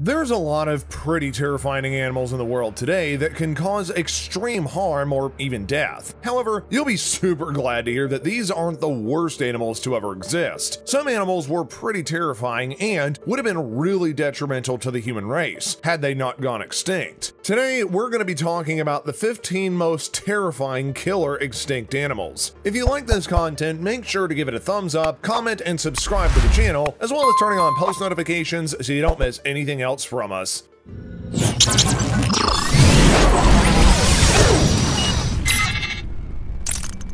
There's a lot of pretty terrifying animals in the world today that can cause extreme harm or even death. However, you'll be super glad to hear that these aren't the worst animals to ever exist. Some animals were pretty terrifying and would have been really detrimental to the human race had they not gone extinct. Today, we're going to be talking about the 15 most terrifying killer extinct animals. If you like this content, make sure to give it a thumbs up, comment, and subscribe to the channel, as well as turning on post notifications so you don't miss anything else else from us.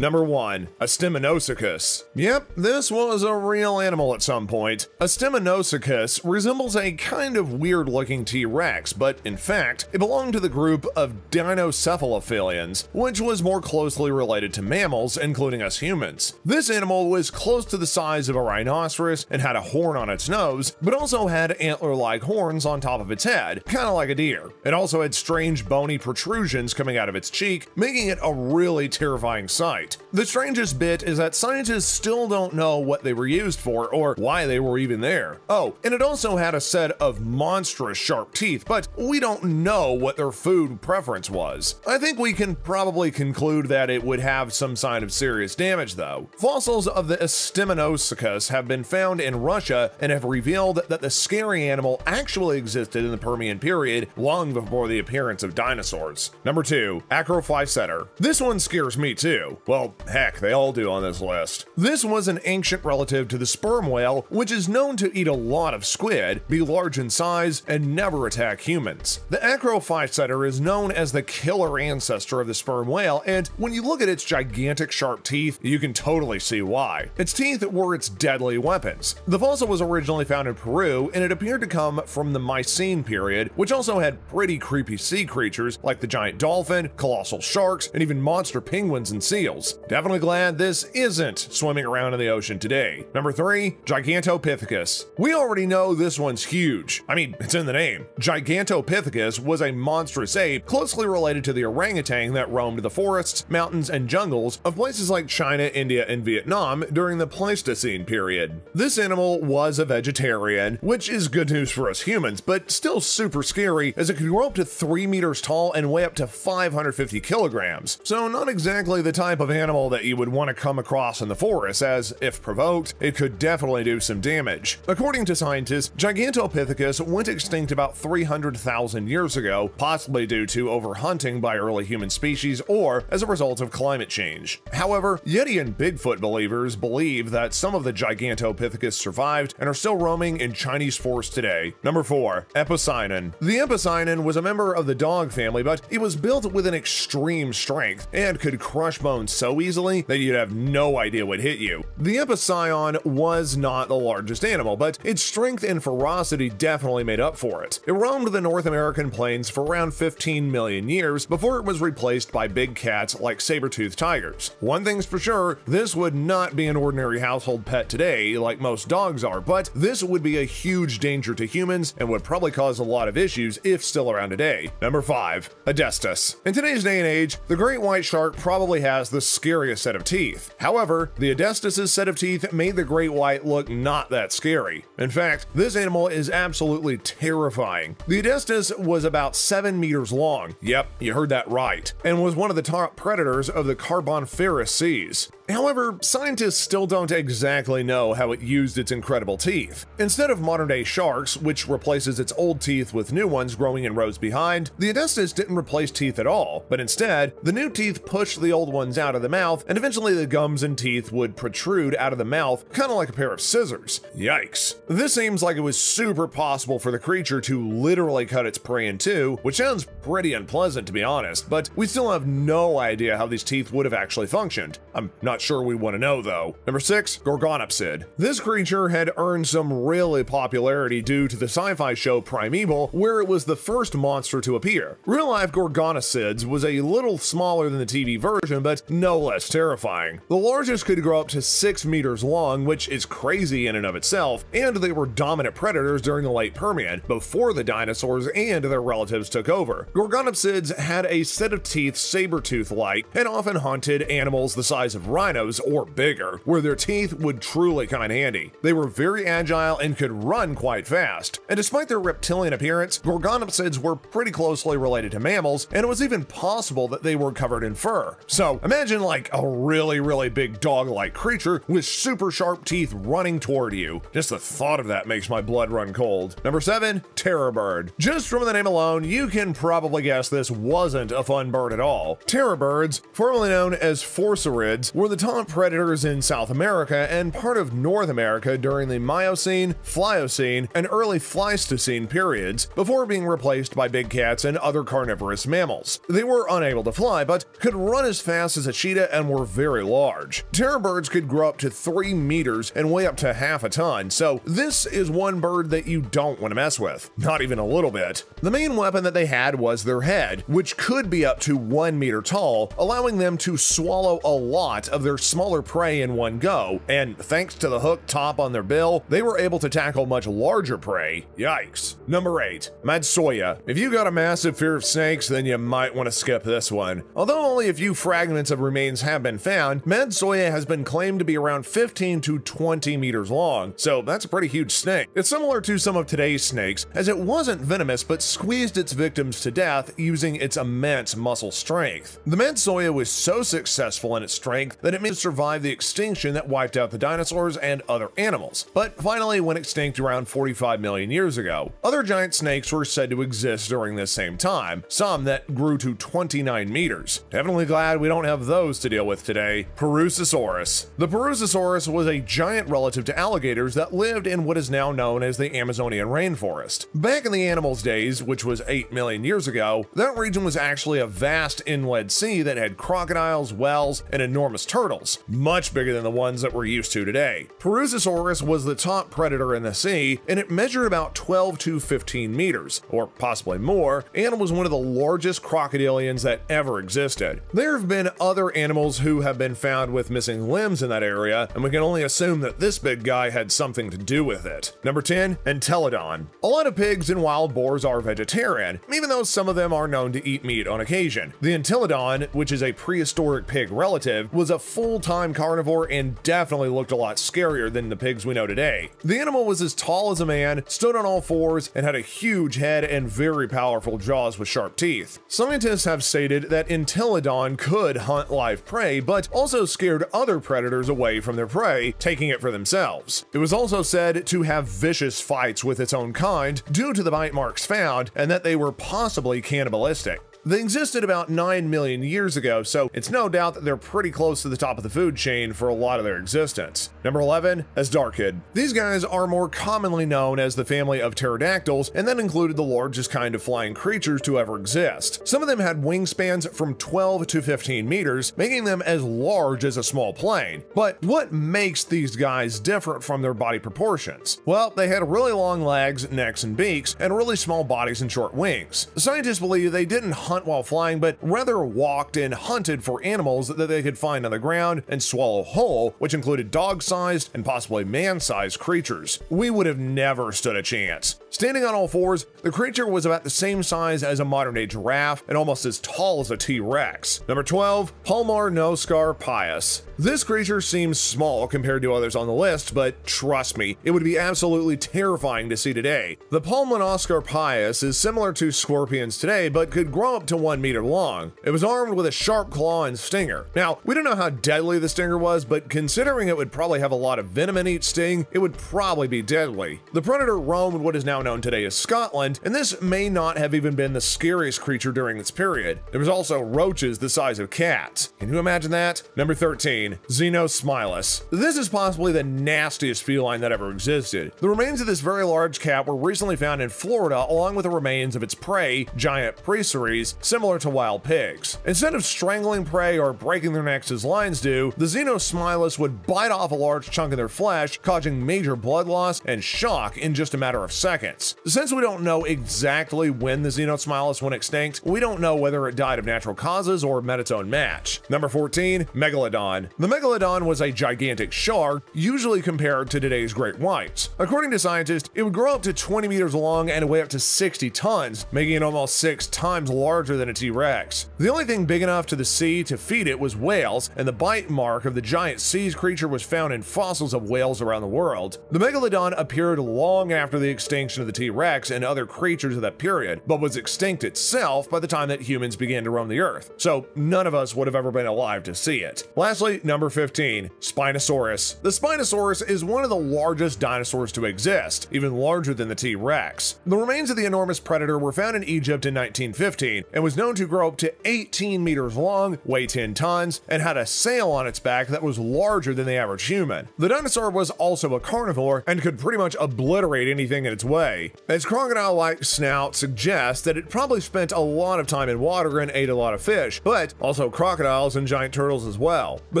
Number 1. Estemmenosuchus. Yep, this was a real animal at some point. Estemmenosuchus resembles a kind of weird looking T-Rex, but in fact, it belonged to the group of Dinocephalophilians, which was more closely related to mammals, including us humans. This animal was close to the size of a rhinoceros and had a horn on its nose, but also had antler-like horns on top of its head, kinda like a deer. It also had strange bony protrusions coming out of its cheek, making it a really terrifying sight. The strangest bit is that scientists still don't know what they were used for or why they were even there. Oh, and it also had a set of monstrous sharp teeth, but we don't know what their food preference was. I think we can probably conclude that it would have some sign of serious damage though. Fossils of the Estemmenosuchus have been found in Russia and have revealed that the scary animal actually existed in the Permian period long before the appearance of dinosaurs. Number 2. Acrophyseter. This one scares me too. Well, well, heck, they all do on this list. This was an ancient relative to the sperm whale, which is known to eat a lot of squid, be large in size, and never attack humans. The Acrophyseter is known as the killer ancestor of the sperm whale, and when you look at its gigantic sharp teeth, you can totally see why. Its teeth were its deadly weapons. The fossil was originally found in Peru, and it appeared to come from the Miocene period, which also had pretty creepy sea creatures like the giant dolphin, colossal sharks, and even monster penguins and seals. Definitely glad this isn't swimming around in the ocean today. Number 3. Gigantopithecus. We already know this one's huge. I mean, it's in the name. Gigantopithecus was a monstrous ape closely related to the orangutan that roamed the forests, mountains, and jungles of places like China, India, and Vietnam during the Pleistocene period. This animal was a vegetarian, which is good news for us humans, but still super scary as it could grow up to 3 meters tall and weigh up to 550 kilograms. So not exactly the type of animal that you would want to come across in the forest, as, if provoked, it could definitely do some damage. According to scientists, Gigantopithecus went extinct about 300,000 years ago, possibly due to overhunting by early human species or as a result of climate change. However, Yeti and Bigfoot believers believe that some of the Gigantopithecus survived and are still roaming in Chinese forests today. Number 4. Epicyon. The Epicyon was a member of the dog family, but it was built with an extreme strength and could crush bones so easily that you'd have no idea what hit you. The Epicyon was not the largest animal, but its strength and ferocity definitely made up for it. It roamed the North American plains for around 15 million years before it was replaced by big cats like saber-toothed tigers. One thing's for sure, this would not be an ordinary household pet today like most dogs are, but this would be a huge danger to humans and would probably cause a lot of issues if still around today. Number 5. Edestus. In today's day and age, the great white shark probably has the scariest set of teeth. However, the Edestus' set of teeth made the great white look not that scary. In fact, this animal is absolutely terrifying. The Edestus was about 7 meters long, yep, you heard that right, and was one of the top predators of the Carboniferous seas. However, scientists still don't exactly know how it used its incredible teeth. Instead of modern day sharks, which replaces its old teeth with new ones growing in rows behind, the Edestus didn't replace teeth at all, but instead, the new teeth pushed the old ones out of the mouth, and eventually the gums and teeth would protrude out of the mouth, kind of like a pair of scissors. Yikes. This seems like it was super possible for the creature to literally cut its prey in two, which sounds pretty unpleasant to be honest, but we still have no idea how these teeth would have actually functioned. I'm not not sure we want to know though. Number 6. Gorgonopsid. This creature had earned some really popularity due to the sci-fi show Primeval, where it was the first monster to appear. Real-life Gorgonopsids was a little smaller than the TV version, but no less terrifying. The largest could grow up to 6 meters long, which is crazy in and of itself, and they were dominant predators during the late Permian, before the dinosaurs and their relatives took over. Gorgonopsids had a set of teeth saber-tooth-like and often hunted animals the size of rhinos or bigger, where their teeth would truly come in handy. They were very agile and could run quite fast. And despite their reptilian appearance, Gorgonopsids were pretty closely related to mammals, and it was even possible that they were covered in fur. So imagine like a really, really big dog-like creature with super sharp teeth running toward you. Just the thought of that makes my blood run cold. Number seven, terror bird. Just from the name alone, you can probably guess this wasn't a fun bird at all. Terror birds, formerly known as phorcerids, were the top predators in South America and part of North America during the Miocene, Pliocene, and early Pleistocene periods, before being replaced by big cats and other carnivorous mammals. They were unable to fly, but could run as fast as a cheetah and were very large. Terror birds could grow up to 3 meters and weigh up to half a ton, so this is one bird that you don't want to mess with. Not even a little bit. The main weapon that they had was their head, which could be up to 1 meter tall, allowing them to swallow a lot of their smaller prey in one go, and thanks to the hook top on their bill, they were able to tackle much larger prey. Yikes. Number 8. Madtsoia. If you got a massive fear of snakes, then you might want to skip this one. Although only a few fragments of remains have been found, Madtsoia has been claimed to be around 15 to 20 meters long, so that's a pretty huge snake. It's similar to some of today's snakes, as it wasn't venomous but squeezed its victims to death using its immense muscle strength. The Madtsoia was so successful in its strength that it managed to survive the extinction that wiped out the dinosaurs and other animals, but finally went extinct around 45 million years ago. Other giant snakes were said to exist during this same time, some that grew to 29 meters. Definitely glad we don't have those to deal with today. Purussaurus. The Purussaurus was a giant relative to alligators that lived in what is now known as the Amazonian rainforest. Back in the animal's days, which was 8 million years ago, that region was actually a vast inland sea that had crocodiles, whales, and enormous turtles, much bigger than the ones that we're used to today. Purussaurus was the top predator in the sea, and it measured about 12 to 15 meters, or possibly more, and was one of the largest crocodilians that ever existed. There have been other animals who have been found with missing limbs in that area, and we can only assume that this big guy had something to do with it. Number 10, Entelodon. A lot of pigs and wild boars are vegetarian, even though some of them are known to eat meat on occasion. The Entelodon, which is a prehistoric pig relative, was a full-time carnivore and definitely looked a lot scarier than the pigs we know today. The animal was as tall as a man, stood on all fours, and had a huge head and very powerful jaws with sharp teeth. Scientists have stated that Entelodon could hunt live prey, but also scared other predators away from their prey, taking it for themselves. It was also said to have vicious fights with its own kind due to the bite marks found, and that they were possibly cannibalistic. They existed about 9 million years ago, so it's no doubt that they're pretty close to the top of the food chain for a lot of their existence. Number 11, Azhdarchid. These guys are more commonly known as the family of pterodactyls, and that included the largest kind of flying creatures to ever exist. Some of them had wingspans from 12 to 15 meters, making them as large as a small plane. But what makes these guys different from their body proportions? Well, they had really long legs, necks, and beaks, and really small bodies and short wings. Scientists believe they didn't hunt while flying, but rather walked and hunted for animals that they could find on the ground and swallow whole, which included dog-sized and possibly man-sized creatures. We would have never stood a chance. Standing on all fours, the creature was about the same size as a modern-day giraffe and almost as tall as a T-Rex. Number 12, Pulmonoscorpius. This creature seems small compared to others on the list, but trust me, it would be absolutely terrifying to see today. The Pulmonoscorpius is similar to scorpions today, but could grow up to one meter long. It was armed with a sharp claw and stinger. Now, we don't know how deadly the stinger was, but considering it would probably have a lot of venom in each sting, it would probably be deadly. The predator roamed what is now known today as Scotland, and this may not have even been the scariest creature during its period. There was also roaches the size of cats. Can you imagine that? Number 13, Xenosmilus. This is possibly the nastiest feline that ever existed. The remains of this very large cat were recently found in Florida along with the remains of its prey, giant peccaries, similar to wild pigs. Instead of strangling prey or breaking their necks as lions do, the Xenosmilus would bite off a large chunk of their flesh, causing major blood loss and shock in just a matter of seconds. Since we don't know exactly when the Xenosmilus went extinct, we don't know whether it died of natural causes or met its own match. Number 14, Megalodon. The Megalodon was a gigantic shark, usually compared to today's great whites. According to scientists, it would grow up to 20 meters long and weigh up to 60 tons, making it almost six times larger than a T-Rex. The only thing big enough to the sea to feed it was whales, and the bite mark of the giant seas creature was found in fossils of whales around the world. The Megalodon appeared long after the extinction of the T-Rex and other creatures of that period, but was extinct itself by the time that humans began to roam the earth, so none of us would have ever been alive to see it. Lastly, number 15, Spinosaurus. The Spinosaurus is one of the largest dinosaurs to exist, even larger than the T-Rex. The remains of the enormous predator were found in Egypt in 1915 and was known to grow up to 18 meters long, weigh 10 tons, and had a sail on its back that was larger than the average human. The dinosaur was also a carnivore and could pretty much obliterate anything in its way. Crocodile-like snout suggests that it probably spent a lot of time in water and ate a lot of fish, but also crocodiles and giant turtles as well. The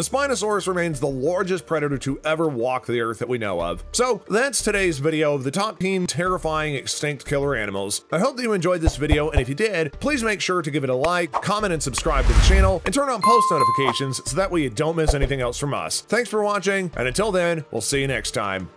Spinosaurus remains the largest predator to ever walk the earth that we know of. So that's today's video of the top 10 terrifying extinct killer animals. I hope that you enjoyed this video, and if you did, please make sure to give it a like, comment, and subscribe to the channel, and turn on post notifications so that way you don't miss anything else from us. Thanks for watching, and until then, we'll see you next time.